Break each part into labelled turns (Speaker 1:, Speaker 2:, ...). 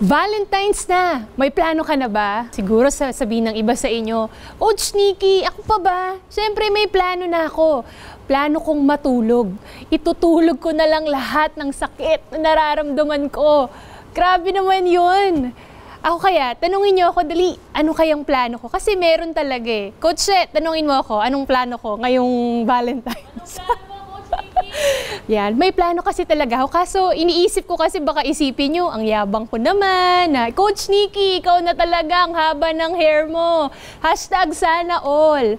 Speaker 1: Valentine's na! May plano ka na ba? Siguro sasabihin ng iba sa inyo, Coach Nikki, ako pa ba? Siyempre may plano na ako. Plano kong matulog. Itutulog ko na lang lahat ng sakit na nararamdaman ko. Grabe naman yun. Ako kaya, tanungin niyo ako, dali, ano kayang plano ko? Kasi meron talaga eh. Coach, tanungin mo ako, anong plano ko ngayong Valentine's? Yan, may plano kasi talaga ako. Kaso iniisip ko kasi baka isipin nyo, ang yabang ko naman. Na, Coach Nikki, ikaw na talaga ang haba ng hair mo. Hashtag sana all.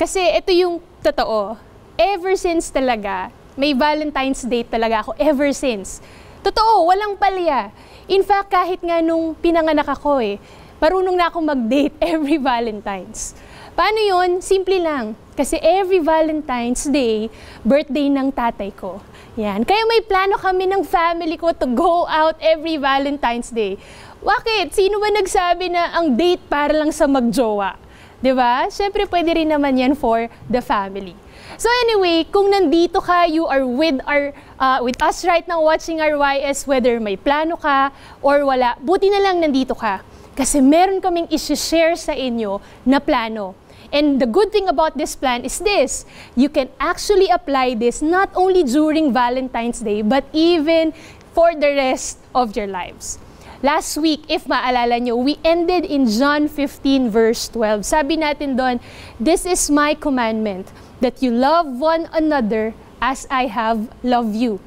Speaker 1: Kasi ito yung totoo. Ever since talaga, may Valentine's Day talaga ako. Ever since. Totoo, walang palya. In fact, kahit nga nung pinanganak ako eh, marunong na akong mag-date every Valentine's. Paano yun? Simple lang. Kasi every Valentine's Day, birthday ng tatay ko. Yan. Kaya may plano kami ng family ko to go out every Valentine's Day. Bakit? Sino ba nagsabi na ang date para lang sa magjowa? 'Di ba? Siyempre pwede rin naman 'yan for the family. So anyway, kung nandito ka, you are with our uh, with us right now watching our YS whether may plano ka or wala, buti na lang nandito ka. Kasi meron kaming i-share sa inyo na plano And the good thing about this plan is this, you can actually apply this not only during Valentine's Day, but even for the rest of your lives. Last week, if maalala nyo, we ended in John 15 verse 12. Sabi natin doon, This is my commandment, that you love one another as I have loved you.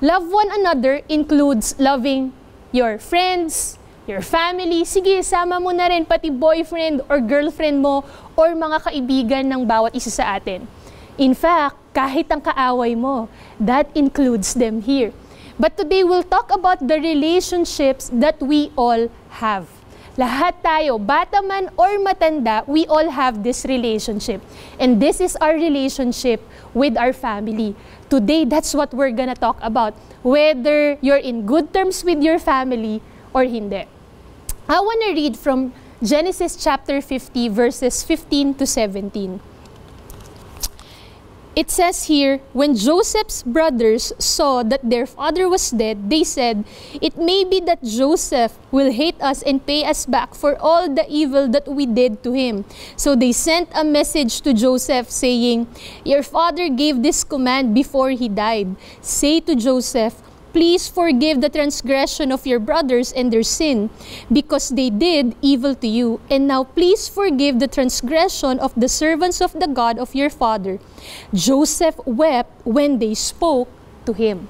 Speaker 1: Love one another includes loving your friends, your family, sige, sama mo na rin pati boyfriend or girlfriend mo or mga kaibigan ng bawat isa sa atin. In fact, kahit ang kaaway mo, that includes them here. But today we'll talk about the relationships that we all have. Lahat tayo, bata man or matanda, we all have this relationship. And this is our relationship with our family. Today, that's what we're gonna talk about. Whether you're in good terms with your family or hindi. I want to read from Genesis chapter 50, verses 15 to 17. It says here, when Joseph's brothers saw that their father was dead, they said, It may be that Joseph will hate us and pay us back for all the evil that we did to him. So they sent a message to Joseph saying, Your father gave this command before he died. Say to Joseph, Please forgive the transgression of your brothers and their sin, because they did evil to you. And now please forgive the transgression of the servants of the God of your father. Joseph wept when they spoke to him.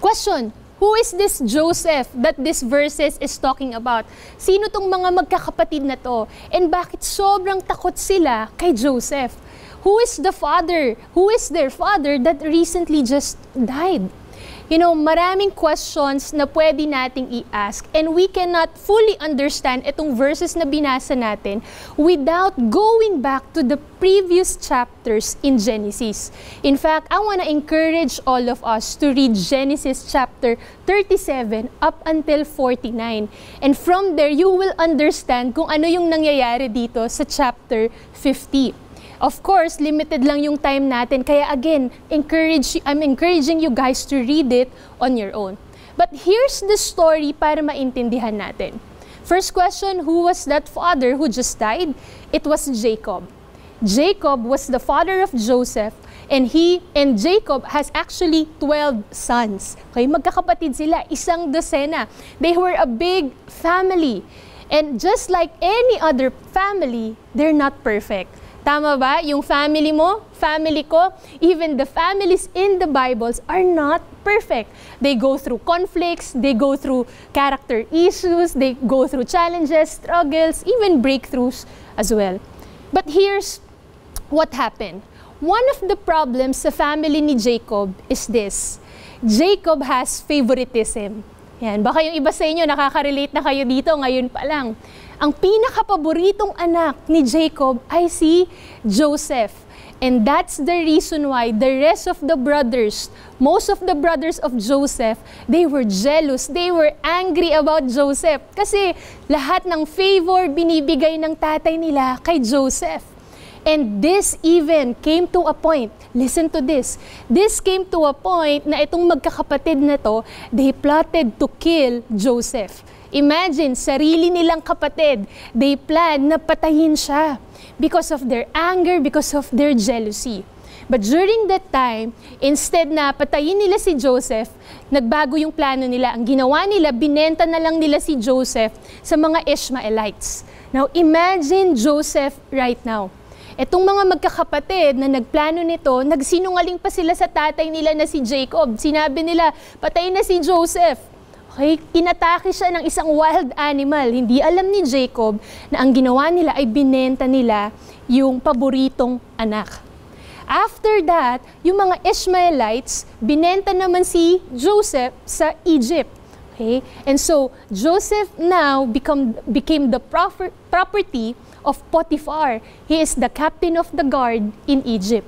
Speaker 1: Question, who is this Joseph that this verses is talking about? Sino tong mga magkakapatid na to? And bakit sobrang takot sila kay Joseph? Who is the father? Who is their father that recently just died? You know, maraming questions na pwede nating i-ask and we cannot fully understand itong verses na binasa natin without going back to the previous chapters in Genesis. In fact, I want to encourage all of us to read Genesis chapter 37 up until 49. And from there, you will understand kung ano yung nangyayari dito sa chapter 50. Of course, limited lang yung time natin. Kaya again, encourage, I'm encouraging you guys to read it on your own. But here's the story para maintindihan natin. First question, who was that father who just died? It was Jacob. Jacob was the father of Joseph and he and Jacob has actually 12 sons. Okay, magkakapatid sila, isang dosena. They were a big family. And just like any other family, they're not perfect. Tama ba? Yung family mo, family ko, even the families in the Bibles are not perfect. They go through conflicts, they go through character issues, they go through challenges, struggles, even breakthroughs as well. But here's what happened. One of the problems sa family ni Jacob is this. Jacob has favoritism. Yan, baka yung iba sa inyo nakaka-relate na kayo dito ngayon pa lang ang pinakapaboritong anak ni Jacob ay si Joseph. And that's the reason why the rest of the brothers, most of the brothers of Joseph, they were jealous, they were angry about Joseph. Kasi lahat ng favor binibigay ng tatay nila kay Joseph. And this even came to a point, listen to this, this came to a point na itong magkakapatid na to, they plotted to kill Joseph. Imagine, sarili nilang kapatid, they plan na patayin siya because of their anger, because of their jealousy. But during that time, instead na patayin nila si Joseph, nagbago yung plano nila. Ang ginawa nila, binenta na lang nila si Joseph sa mga Ishmaelites. Now, imagine Joseph right now. Etong mga magkakapatid na nagplano nito, nagsinungaling pa sila sa tatay nila na si Jacob. Sinabi nila, patay na si Joseph. Okay, inatake siya ng isang wild animal. Hindi alam ni Jacob na ang ginawa nila ay binenta nila yung paboritong anak. After that, yung mga Ishmaelites, binenta naman si Joseph sa Egypt. Okay? And so, Joseph now become, became the proper, property of Potiphar. He is the captain of the guard in Egypt.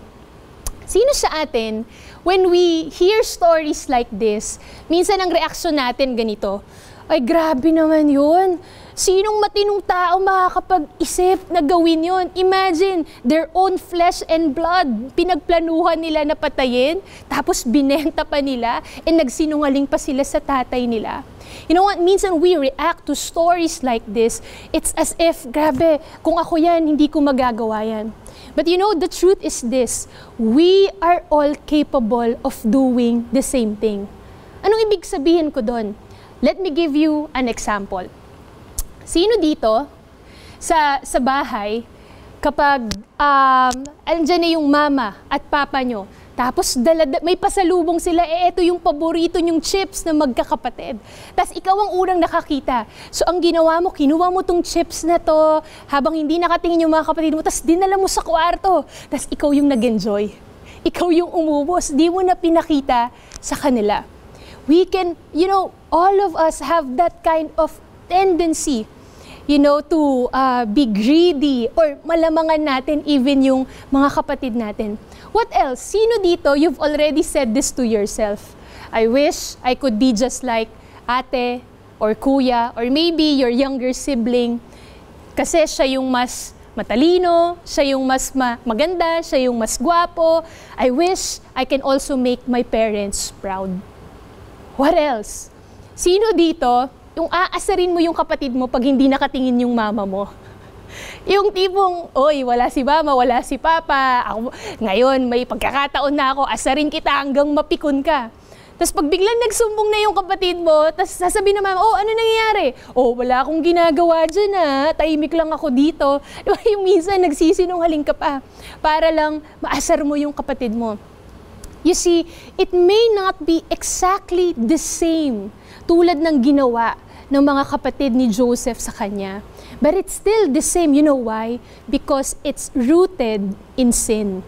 Speaker 1: Sino sa atin, when we hear stories like this, minsan ang reaksyon natin ganito, ay grabe naman yun. Sinong matinong tao makakapag-isip na gawin yon? Imagine, their own flesh and blood, pinagplanuhan nila na patayin, tapos binenta pa nila, and nagsinungaling pa sila sa tatay nila. You know what? Minsan we react to stories like this. It's as if, grabe, kung ako yan, hindi ko magagawa yan. But you know, the truth is this. We are all capable of doing the same thing. Anong ibig sabihin ko doon? Let me give you an example. Sino dito sa, sa bahay, kapag um, andyan na yung mama at papa nyo, tapos dala, may pasalubong sila, eh ito yung paborito nyong chips na magkakapatid. Tapos ikaw ang unang nakakita. So ang ginawa mo, kinuha mo tong chips na to habang hindi nakatingin yung mga kapatid mo, tapos dinala mo sa kwarto. Tapos ikaw yung nag-enjoy. Ikaw yung umubos, di mo na pinakita sa kanila. We can, you know, all of us have that kind of tendency you know, to uh, be greedy or malamangan natin even yung mga kapatid natin. What else? Sino dito, you've already said this to yourself. I wish I could be just like ate or kuya or maybe your younger sibling kasi siya yung mas matalino, siya yung mas ma- maganda, siya yung mas gwapo. I wish I can also make my parents proud. What else? Sino dito, yung aasarin mo yung kapatid mo pag hindi nakatingin yung mama mo? Yung tipong, oy, wala si mama, wala si papa, ako, ngayon may pagkakataon na ako, asarin kita hanggang mapikon ka. Tapos pag biglang nagsumbong na yung kapatid mo, tapos sasabihin naman, oh, ano nangyayari? Oh, wala akong ginagawa dyan ah, tahimik lang ako dito. Diba, yung minsan nagsisinungaling ka pa para lang maasar mo yung kapatid mo. You see, it may not be exactly the same tulad ng ginawa ng mga kapatid ni Joseph sa kanya. But it's still the same. You know why? Because it's rooted in sin.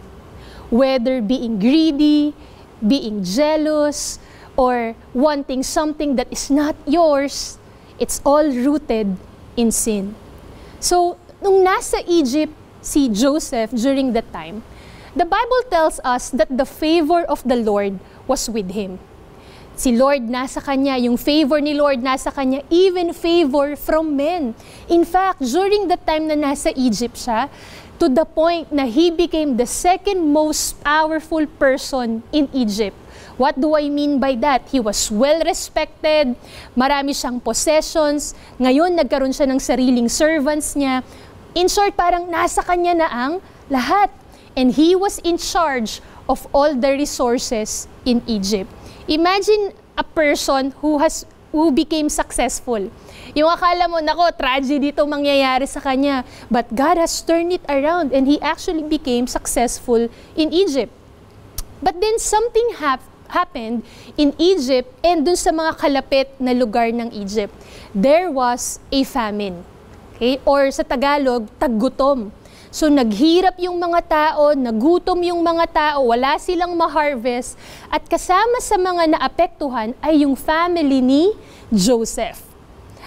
Speaker 1: Whether being greedy, being jealous, or wanting something that is not yours, it's all rooted in sin. So, nung nasa Egypt si Joseph during that time, the Bible tells us that the favor of the Lord was with him si Lord nasa kanya, yung favor ni Lord nasa kanya, even favor from men. In fact, during the time na nasa Egypt siya, to the point na he became the second most powerful person in Egypt. What do I mean by that? He was well respected, marami siyang possessions, ngayon nagkaroon siya ng sariling servants niya. In short, parang nasa kanya na ang lahat. And he was in charge of all the resources in Egypt. Imagine a person who has who became successful. Yung akala mo, nako, tragedy itong mangyayari sa kanya. But God has turned it around and he actually became successful in Egypt. But then something hap happened in Egypt and dun sa mga kalapit na lugar ng Egypt. There was a famine. Okay? Or sa Tagalog, taggutom. So naghirap yung mga tao, nagutom yung mga tao, wala silang ma-harvest. At kasama sa mga naapektuhan ay yung family ni Joseph.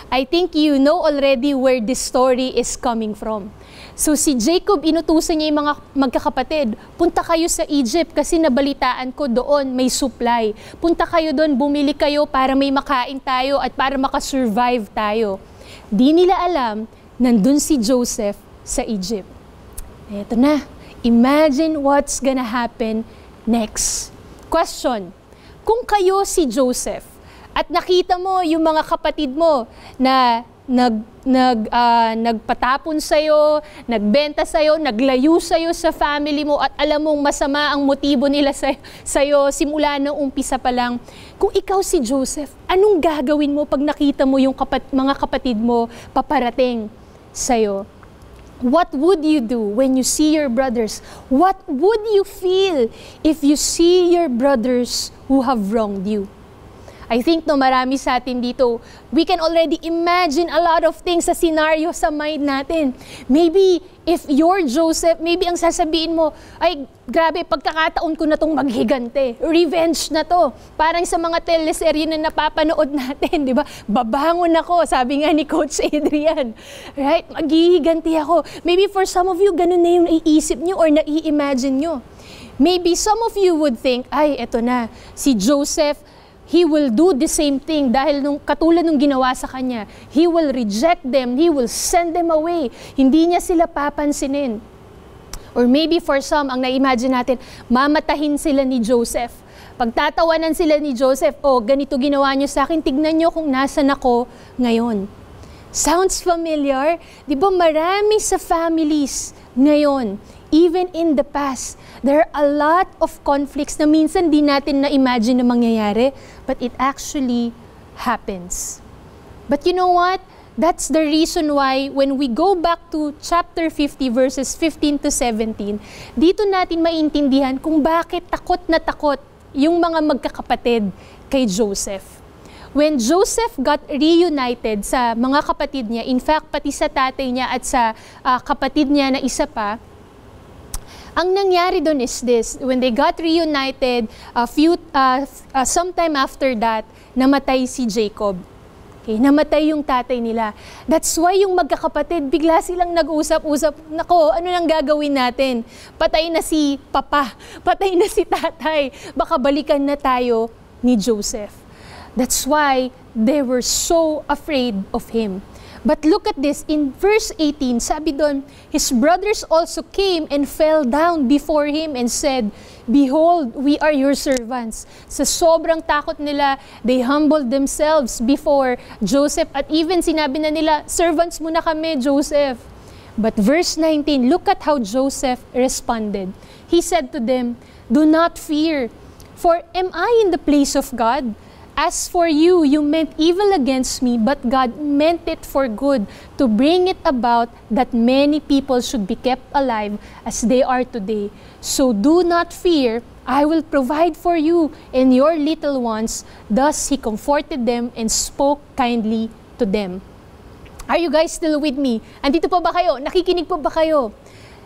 Speaker 1: I think you know already where this story is coming from. So si Jacob, inutusan niya yung mga magkakapatid, punta kayo sa Egypt kasi nabalitaan ko doon may supply. Punta kayo doon, bumili kayo para may makain tayo at para makasurvive tayo. Di nila alam, nandun si Joseph sa Egypt. Eto na, Imagine what's gonna happen next. Question, kung kayo si Joseph at nakita mo yung mga kapatid mo na nag nag uh, nagpatapon sa iyo, nagbenta sa iyo, naglayo sa iyo sa family mo at alam mong masama ang motibo nila sa iyo simula nung umpisa pa lang. Kung ikaw si Joseph, anong gagawin mo pag nakita mo yung kapat, mga kapatid mo paparating sa iyo? What would you do when you see your brothers? What would you feel if you see your brothers who have wronged you? I think no marami sa atin dito, we can already imagine a lot of things sa scenario sa mind natin. Maybe if you're Joseph, maybe ang sasabihin mo, ay grabe, pagkakataon ko na tong maghigante. Revenge na to. Parang sa mga teleserye na napapanood natin, di ba? Babangon ako, sabi nga ni Coach Adrian. Right? Maghihiganti ako. Maybe for some of you, ganun na yung naiisip nyo or nai-imagine nyo. Maybe some of you would think, ay, eto na, si Joseph, he will do the same thing dahil nung katulad nung ginawa sa kanya. He will reject them, he will send them away. Hindi niya sila papansinin. Or maybe for some, ang na-imagine natin, mamatahin sila ni Joseph. Pagtatawanan sila ni Joseph, oh, ganito ginawa niyo sa akin, tignan niyo kung nasan ako ngayon. Sounds familiar? Di ba marami sa families ngayon, even in the past, there are a lot of conflicts na minsan di natin na-imagine na mangyayari, but it actually happens. But you know what? That's the reason why when we go back to chapter 50 verses 15 to 17, dito natin maintindihan kung bakit takot na takot yung mga magkakapatid kay Joseph. When Joseph got reunited sa mga kapatid niya, in fact, pati sa tatay niya at sa uh, kapatid niya na isa pa, ang nangyari doon is this, when they got reunited, a few, uh, uh, sometime after that, namatay si Jacob. Okay, namatay yung tatay nila. That's why yung magkakapatid, bigla silang nag-usap-usap, nako, ano nang gagawin natin? Patay na si papa, patay na si tatay, baka balikan na tayo ni Joseph. That's why they were so afraid of him. But look at this, in verse 18, sabi doon, His brothers also came and fell down before him and said, Behold, we are your servants. Sa sobrang takot nila, they humbled themselves before Joseph at even sinabi na nila, servants mo na kami, Joseph. But verse 19, look at how Joseph responded. He said to them, Do not fear, for am I in the place of God? As for you, you meant evil against me, but God meant it for good, to bring it about that many people should be kept alive as they are today. So do not fear, I will provide for you and your little ones. Thus he comforted them and spoke kindly to them. Are you guys still with me? Andito po ba kayo? Nakikinig po ba kayo?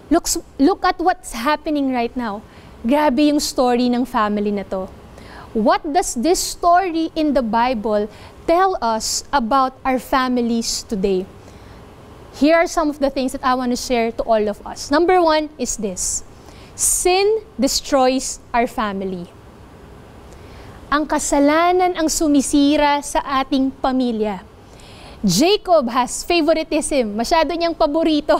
Speaker 1: Look, look at what's happening right now. Grabe yung story ng family na to. What does this story in the Bible tell us about our families today? Here are some of the things that I want to share to all of us. Number one is this sin destroys our family. Ang kasalanan ang sumisira sa ating pamilya. Jacob has favoritism. Masyado niyang paborito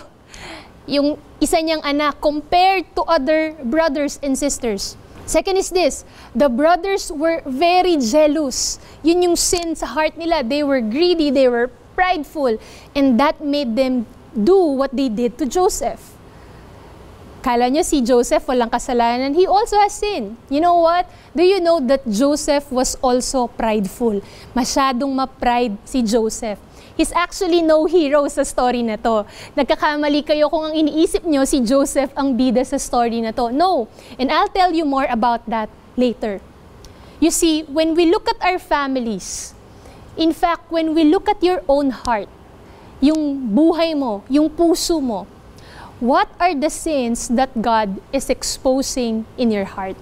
Speaker 1: yung isa niyang anak compared to other brothers and sisters. Second is this, the brothers were very jealous. Yun yung sin sa heart nila. They were greedy, they were prideful, and that made them do what they did to Joseph. Kala nyo si Joseph walang kasalanan, he also has sin. You know what? Do you know that Joseph was also prideful? Masyadong ma-pride si Joseph. He's actually no hero sa story na to. Nagkakamali kayo kung ang iniisip nyo si Joseph ang bida sa story na to. No. And I'll tell you more about that later. You see, when we look at our families, in fact, when we look at your own heart, yung buhay mo, yung puso mo, what are the sins that God is exposing in your heart?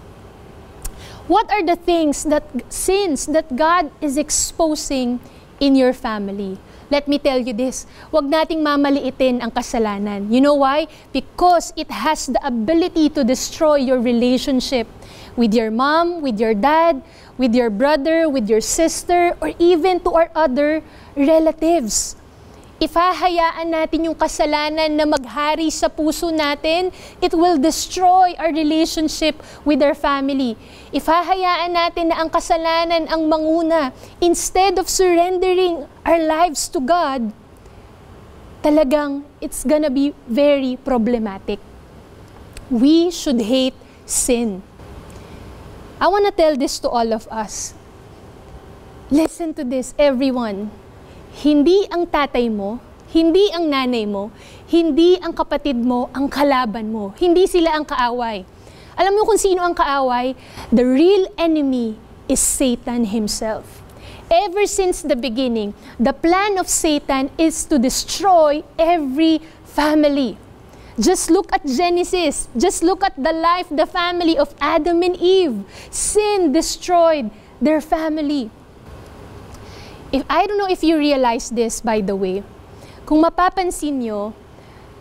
Speaker 1: What are the things that sins that God is exposing in your family? Let me tell you this, wag nating mamaliitin ang kasalanan. You know why? Because it has the ability to destroy your relationship with your mom, with your dad, with your brother, with your sister, or even to our other relatives. If hahayaan natin yung kasalanan na maghari sa puso natin, it will destroy our relationship with our family. If hahayaan natin na ang kasalanan ang manguna, instead of surrendering our lives to God, talagang it's gonna be very problematic. We should hate sin. I want to tell this to all of us. Listen to this, everyone. Hindi ang tatay mo, hindi ang nanay mo, hindi ang kapatid mo ang kalaban mo. Hindi sila ang kaaway. Alam mo kung sino ang kaaway? The real enemy is Satan himself. Ever since the beginning, the plan of Satan is to destroy every family. Just look at Genesis. Just look at the life, the family of Adam and Eve. Sin destroyed their family. If, I don't know if you realize this, by the way. Kung mapapansin nyo,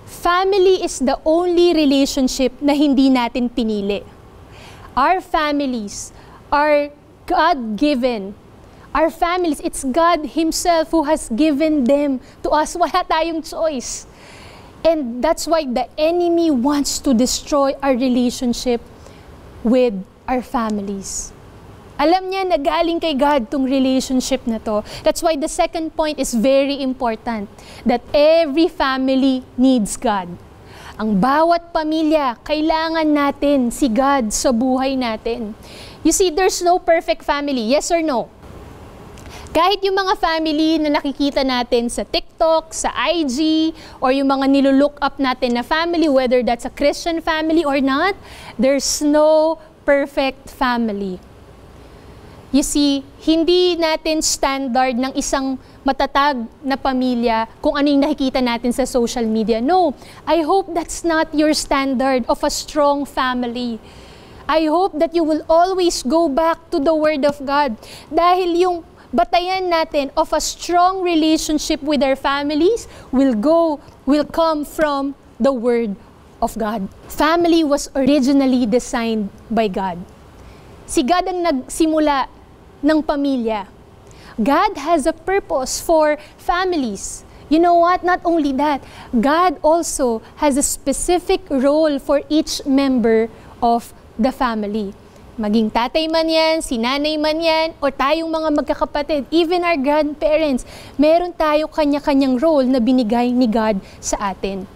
Speaker 1: family is the only relationship na hindi natin pinili. Our families are God-given. Our families, it's God Himself who has given them to us. Wala tayong choice. And that's why the enemy wants to destroy our relationship with our families. Alam niya na galing kay God tong relationship na to. That's why the second point is very important. That every family needs God. Ang bawat pamilya, kailangan natin si God sa buhay natin. You see, there's no perfect family. Yes or no? Kahit yung mga family na nakikita natin sa TikTok, sa IG, or yung mga nilulook up natin na family, whether that's a Christian family or not, there's no perfect family. You see, hindi natin standard ng isang matatag na pamilya kung ano yung nakikita natin sa social media. No, I hope that's not your standard of a strong family. I hope that you will always go back to the Word of God. Dahil yung batayan natin of a strong relationship with our families will go, will come from the Word of God. Family was originally designed by God. Si God ang nagsimula ng pamilya. God has a purpose for families. You know what? Not only that, God also has a specific role for each member of the family. Maging tatay man yan, si nanay man yan, o tayong mga magkakapatid, even our grandparents, meron tayo kanya-kanyang role na binigay ni God sa atin.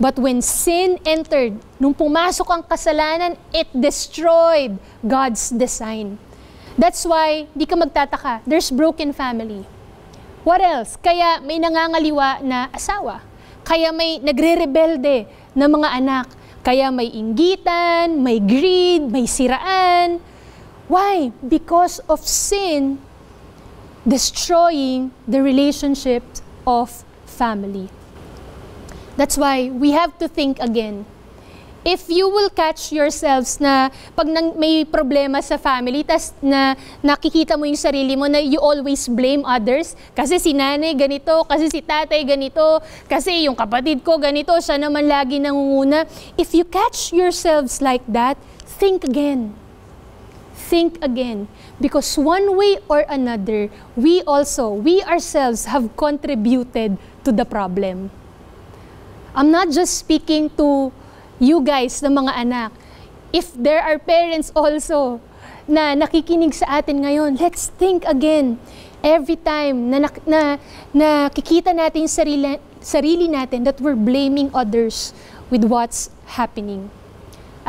Speaker 1: But when sin entered, nung pumasok ang kasalanan, it destroyed God's design. That's why, di ka magtataka, there's broken family. What else? Kaya may nangangaliwa na asawa. Kaya may nagre-rebelde na mga anak. Kaya may inggitan, may greed, may siraan. Why? Because of sin destroying the relationship of family. That's why we have to think again if you will catch yourselves na pag nang, may problema sa family, tas na nakikita mo yung sarili mo na you always blame others, kasi si nanay ganito, kasi si tatay ganito, kasi yung kapatid ko ganito, siya naman lagi nangunguna. If you catch yourselves like that, think again. Think again. Because one way or another, we also, we ourselves have contributed to the problem. I'm not just speaking to you guys na mga anak, if there are parents also na nakikinig sa atin ngayon, let's think again. Every time na, na, na nakikita natin sarili, sarili natin that we're blaming others with what's happening.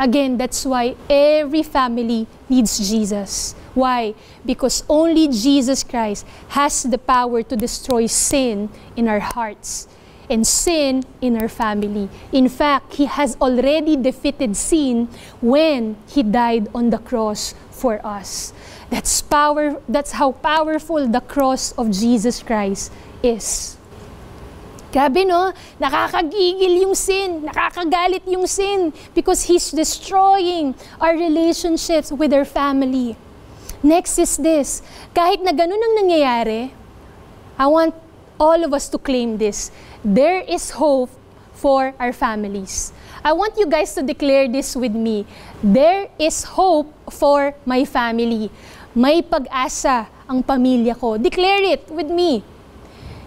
Speaker 1: Again, that's why every family needs Jesus. Why? Because only Jesus Christ has the power to destroy sin in our hearts and sin in our family. In fact, He has already defeated sin when He died on the cross for us. That's power that's how powerful the cross of Jesus Christ is. Grabe no, nakakagigil yung sin, nakakagalit yung sin because He's destroying our relationships with our family. Next is this, kahit na ganun ang nangyayari, I want all of us to claim this there is hope for our families. I want you guys to declare this with me. There is hope for my family. May pag-asa ang pamilya ko. Declare it with me.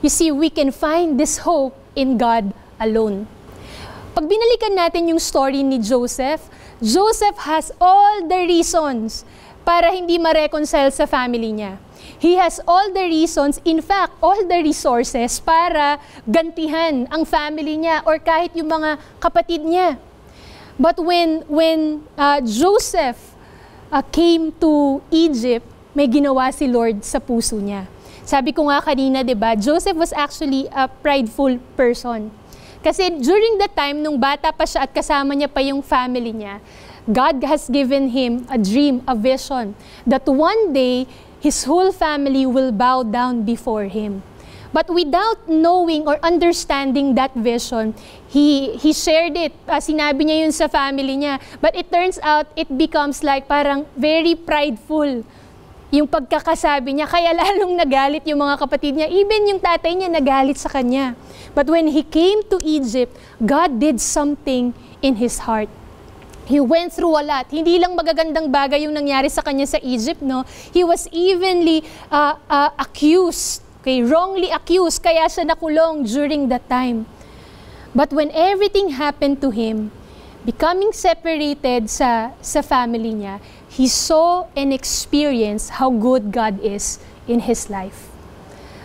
Speaker 1: You see, we can find this hope in God alone. Pag binalikan natin yung story ni Joseph, Joseph has all the reasons para hindi ma-reconcile sa family niya. He has all the reasons, in fact, all the resources para gantihan ang family niya or kahit yung mga kapatid niya. But when when uh, Joseph uh, came to Egypt, may ginawa si Lord sa puso niya. Sabi ko nga kanina, 'di ba? Joseph was actually a prideful person. Kasi during the time nung bata pa siya at kasama niya pa yung family niya, God has given him a dream, a vision that one day his whole family will bow down before him. But without knowing or understanding that vision, he he shared it. Uh, sinabi niya yun sa family niya. But it turns out it becomes like parang very prideful yung pagkakasabi niya, kaya lalong nagalit yung mga kapatid niya. Even yung tatay niya nagalit sa kanya. But when he came to Egypt, God did something in his heart. He went through a lot. Hindi lang magagandang bagay yung nangyari sa kanya sa Egypt, no? He was evenly uh, uh, accused, okay? wrongly accused, kaya siya nakulong during that time. But when everything happened to him, becoming separated sa, sa family niya, he saw and experienced how good God is in his life.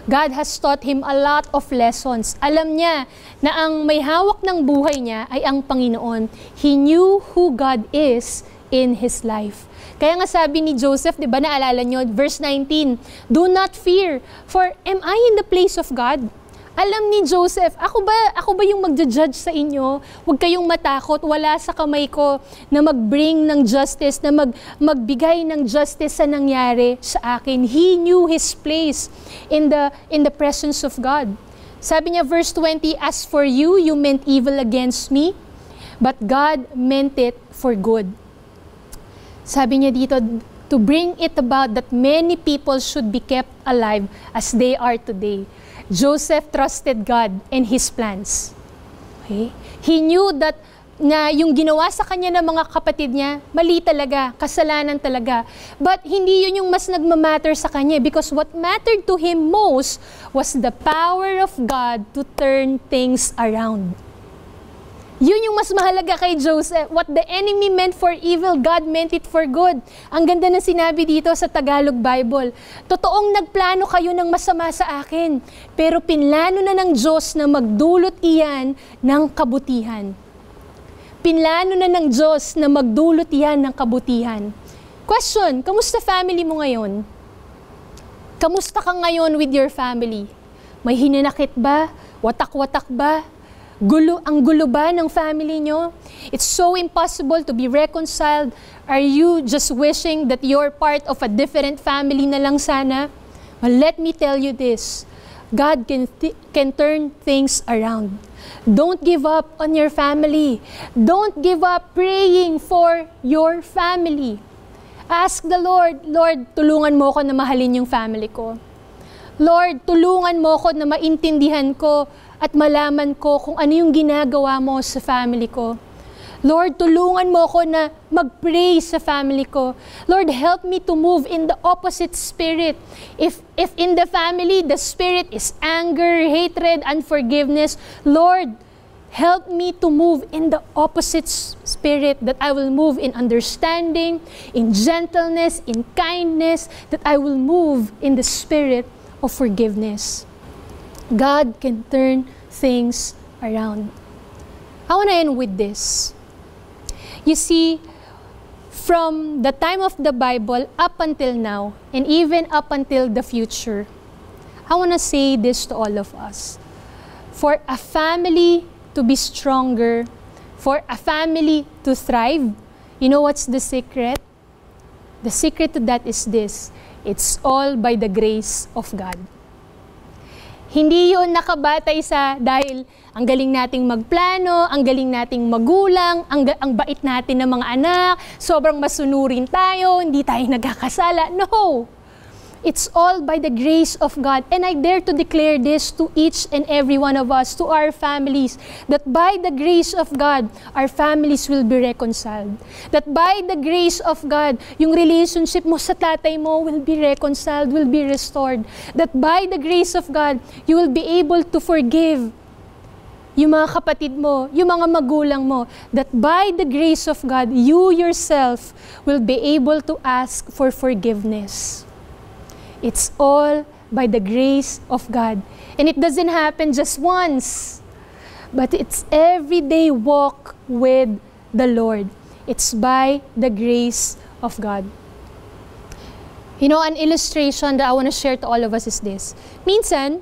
Speaker 1: God has taught him a lot of lessons. Alam niya na ang may hawak ng buhay niya ay ang Panginoon. He knew who God is in his life. Kaya nga sabi ni Joseph, di ba naalala niyo, verse 19, Do not fear, for am I in the place of God? Alam ni Joseph, ako ba, ako ba yung magja-judge sa inyo? Huwag kayong matakot, wala sa kamay ko na mag-bring ng justice, na mag, magbigay ng justice sa nangyari sa akin. He knew his place in the, in the presence of God. Sabi niya, verse 20, As for you, you meant evil against me, but God meant it for good. Sabi niya dito, to bring it about that many people should be kept alive as they are today. Joseph trusted God and His plans. Okay? He knew that na yung ginawa sa kanya ng mga kapatid niya, mali talaga, kasalanan talaga. But hindi yun yung mas nagmamatter sa kanya because what mattered to him most was the power of God to turn things around. Yun yung mas mahalaga kay Joseph. What the enemy meant for evil, God meant it for good. Ang ganda ng sinabi dito sa Tagalog Bible. Totoong nagplano kayo ng masama sa akin, pero pinlano na ng Diyos na magdulot iyan ng kabutihan. Pinlano na ng Diyos na magdulot iyan ng kabutihan. Question, kamusta family mo ngayon? Kamusta ka ngayon with your family? May hinanakit ba? Watak-watak ba? Gulo, ang gulo ba ng family nyo? It's so impossible to be reconciled. Are you just wishing that you're part of a different family na lang sana? Well, let me tell you this. God can, th- can turn things around. Don't give up on your family. Don't give up praying for your family. Ask the Lord, Lord, tulungan mo ko na mahalin yung family ko. Lord, tulungan mo ko na maintindihan ko at malaman ko kung ano yung ginagawa mo sa family ko. Lord, tulungan mo ako na mag-pray sa family ko. Lord, help me to move in the opposite spirit. If, if in the family, the spirit is anger, hatred, unforgiveness, Lord, help me to move in the opposite spirit, that I will move in understanding, in gentleness, in kindness, that I will move in the spirit of forgiveness. God can turn things around. I want to end with this. You see, from the time of the Bible up until now, and even up until the future, I want to say this to all of us. For a family to be stronger, for a family to thrive, you know what's the secret? The secret to that is this it's all by the grace of God. Hindi yun nakabatay sa dahil ang galing nating magplano, ang galing nating magulang, ang, ang bait natin ng mga anak, sobrang masunurin tayo, hindi tayo nagkakasala. No! It's all by the grace of God. And I dare to declare this to each and every one of us, to our families, that by the grace of God, our families will be reconciled. That by the grace of God, yung relationship mo sa tatay mo will be reconciled, will be restored. That by the grace of God, you will be able to forgive yung mga kapatid mo, yung mga magulang mo, that by the grace of God, you yourself will be able to ask for forgiveness. It's all by the grace of God. And it doesn't happen just once, but it's everyday walk with the Lord. It's by the grace of God. You know, an illustration that I want to share to all of us is this. Minsan,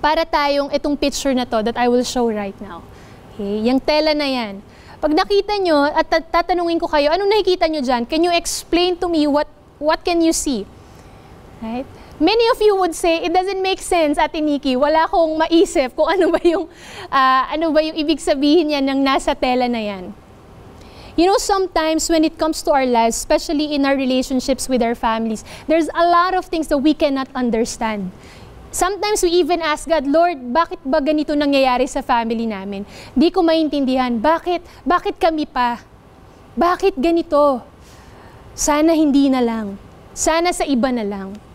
Speaker 1: para tayong itong picture na to that I will show right now. Okay, yung tela na yan. Pag nakita nyo, at tatanungin ko kayo, anong nakikita nyo dyan? Can you explain to me what what can you see? Right? Many of you would say, it doesn't make sense, Ate Nikki. Wala akong maisip kung ano ba yung, uh, ano ba yung ibig sabihin niya ng nasa tela na yan. You know, sometimes when it comes to our lives, especially in our relationships with our families, there's a lot of things that we cannot understand. Sometimes we even ask God, Lord, bakit ba ganito nangyayari sa family namin? Di ko maintindihan. Bakit? Bakit kami pa? Bakit ganito? Sana hindi na lang. Sana sa iba na lang.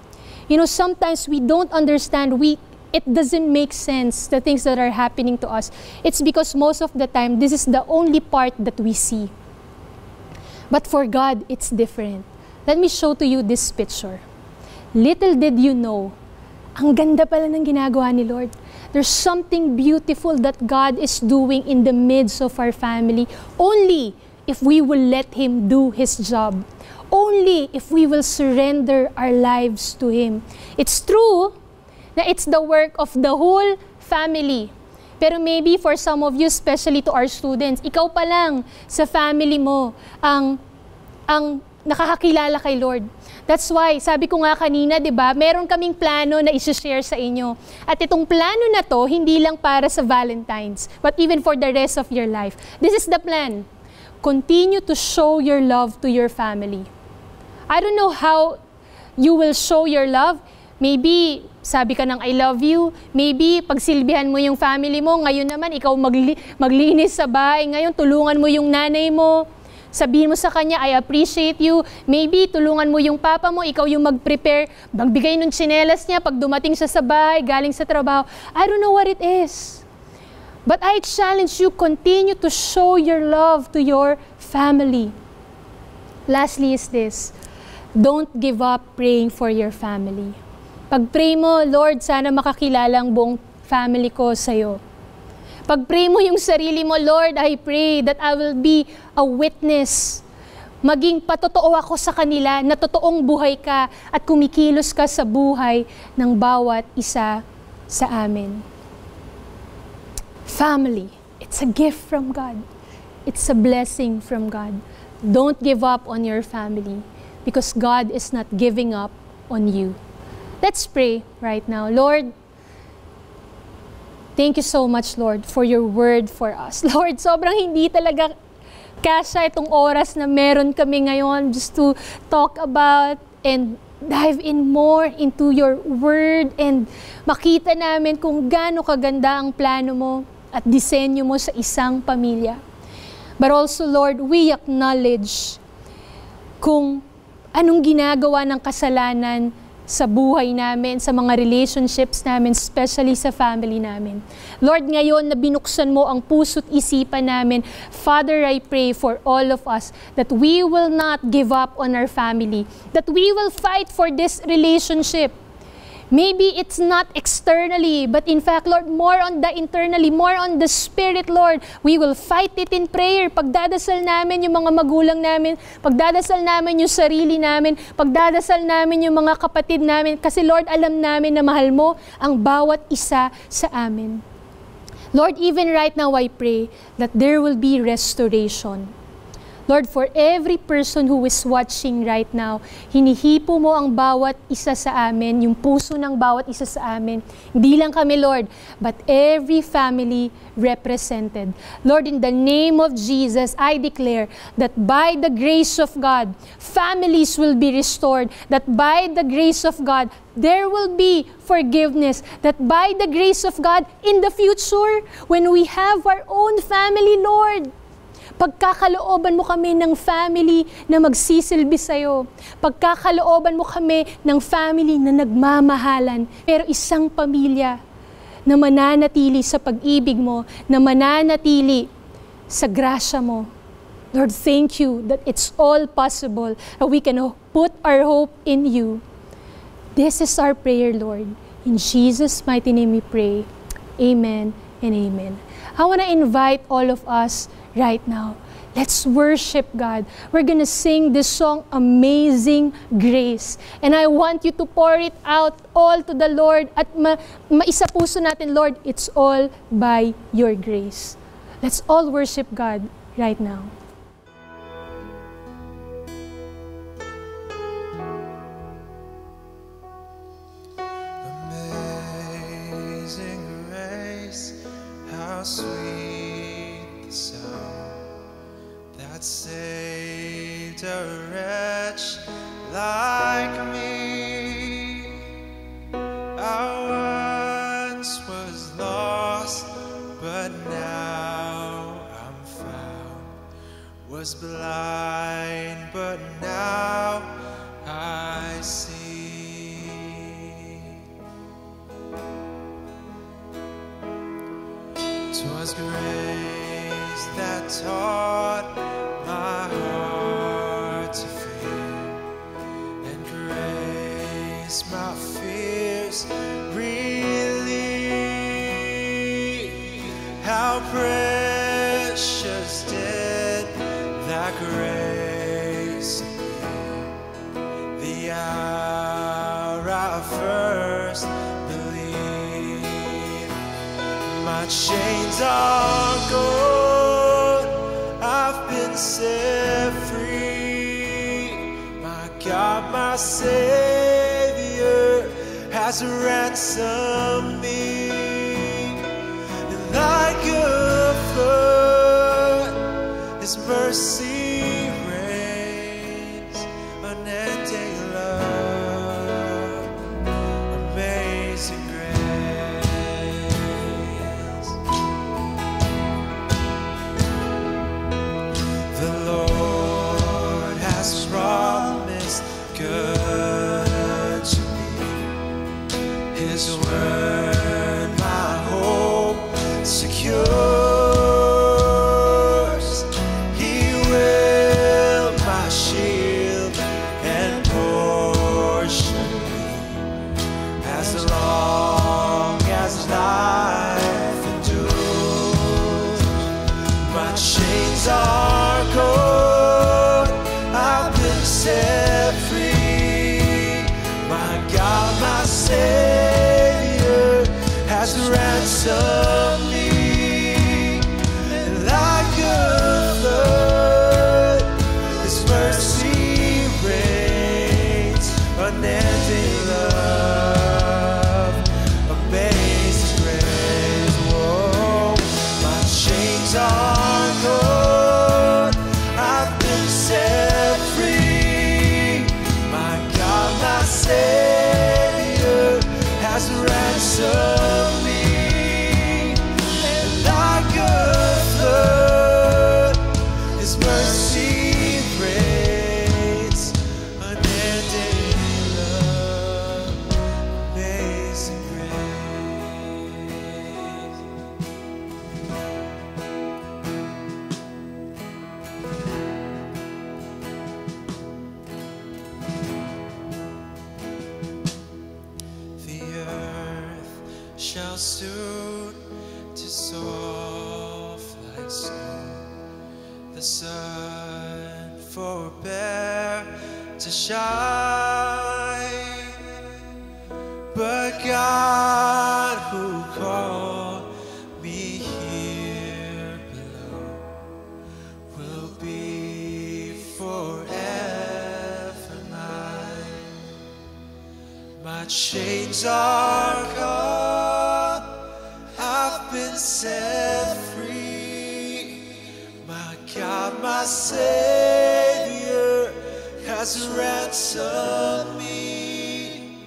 Speaker 1: You know, sometimes we don't understand, we, it doesn't make sense, the things that are happening to us. It's because most of the time, this is the only part that we see. But for God, it's different. Let me show to you this picture. Little did you know, ang ganda pala ng ginagawa ni Lord. There's something beautiful that God is doing in the midst of our family only if we will let Him do His job only if we will surrender our lives to Him. It's true na it's the work of the whole family. Pero maybe for some of you, especially to our students, ikaw pa lang sa family mo ang, ang nakakakilala kay Lord. That's why, sabi ko nga kanina, di ba, meron kaming plano na isi-share sa inyo. At itong plano na to, hindi lang para sa Valentine's, but even for the rest of your life. This is the plan. Continue to show your love to your family. I don't know how you will show your love. Maybe sabi ka ng I love you. Maybe pagsilbihan mo yung family mo. Ngayon naman, ikaw magli- maglinis sa bahay. Ngayon, tulungan mo yung nanay mo. Sabihin mo sa kanya, I appreciate you. Maybe tulungan mo yung papa mo, ikaw yung mag-prepare, magbigay ng tsinelas niya pag dumating siya sa bahay, galing sa trabaho. I don't know what it is. But I challenge you, continue to show your love to your family. Lastly is this, don't give up praying for your family. Pag-pray mo, Lord, sana makakilala ang buong family ko sa iyo. Pag-pray mo yung sarili mo, Lord, I pray that I will be a witness. Maging patotoo ako sa kanila na totoong buhay ka at kumikilos ka sa buhay ng bawat isa sa amin. Family, it's a gift from God. It's a blessing from God. Don't give up on your family because God is not giving up on you. Let's pray right now. Lord, thank you so much, Lord, for your word for us. Lord, sobrang hindi talaga kasya itong oras na meron kami ngayon just to talk about and dive in more into your word and makita namin kung gaano kaganda ang plano mo at disenyo mo sa isang pamilya. But also, Lord, we acknowledge kung anong ginagawa ng kasalanan sa buhay namin, sa mga relationships namin, especially sa family namin. Lord, ngayon na binuksan mo ang puso't isipan namin, Father, I pray for all of us that we will not give up on our family, that we will fight for this relationship, Maybe it's not externally, but in fact, Lord, more on the internally, more on the spirit, Lord. We will fight it in prayer. Pagdadasal namin yung mga magulang namin, pagdadasal namin yung sarili namin, pagdadasal namin yung mga kapatid namin. Kasi Lord, alam namin na mahal mo ang bawat isa sa amin. Lord, even right now I pray that there will be restoration. Lord, for every person who is watching right now, hinihipo mo ang bawat isa sa amin, yung puso ng bawat isa sa amin. Hindi lang kami, Lord, but every family represented. Lord, in the name of Jesus, I declare that by the grace of God, families will be restored, that by the grace of God, there will be forgiveness, that by the grace of God, in the future, when we have our own family, Lord, Pagkakalooban mo kami ng family na magsisilbi sa'yo. Pagkakalooban mo kami ng family na nagmamahalan. Pero isang pamilya na mananatili sa pag-ibig mo, na mananatili sa grasya mo. Lord, thank you that it's all possible, that we can put our hope in you. This is our prayer, Lord. In Jesus' mighty name we pray. Amen and amen. I want to invite all of us right now. Let's worship God. We're going to sing this song, Amazing Grace. And I want you to pour it out all to the Lord at ma maisa puso natin, Lord, it's all by your grace. Let's all worship God right now.
Speaker 2: Amazing grace, how sweet a wretch like me. I once was lost, but now I'm found. Was blind, but now I see. Chains are gone set free. My God, my Savior has ransomed I've been set free. My God, my Savior has ransomed me.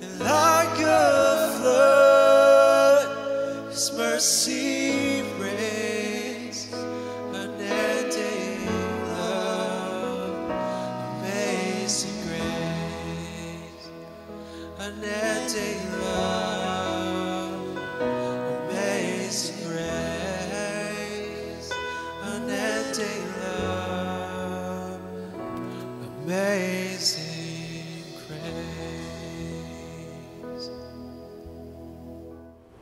Speaker 2: And like a flood, His mercy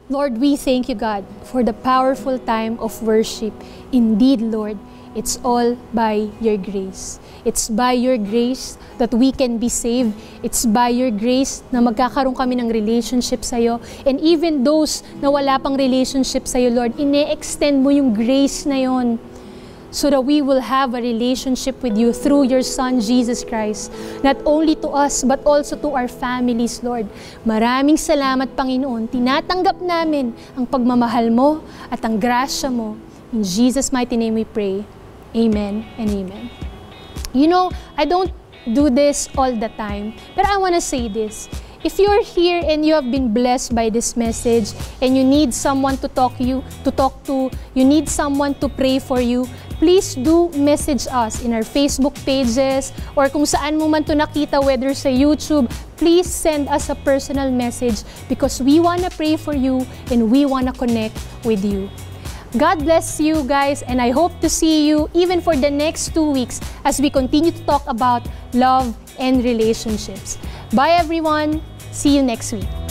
Speaker 1: Lord, we thank you, God, for the powerful time of worship. Indeed, Lord, it's all by your grace. It's by your grace that we can be saved. It's by your grace na magkakaroon kami ng relationship sa'yo. And even those na wala pang relationship sa'yo, Lord, ine-extend mo yung grace na yon so that we will have a relationship with you through your Son, Jesus Christ. Not only to us, but also to our families, Lord. Maraming salamat, Panginoon. Tinatanggap namin ang pagmamahal mo at ang grasya mo. In Jesus' mighty name we pray. Amen and amen. You know, I don't do this all the time, but I want to say this. If you're here and you have been blessed by this message and you need someone to talk you to talk to, you need someone to pray for you, please do message us in our Facebook pages or kung saan mo man to nakita whether sa YouTube, please send us a personal message because we want to pray for you and we want to connect with you. God bless you guys, and I hope to see you even for the next two weeks as we continue to talk about love and relationships. Bye, everyone. See you next week.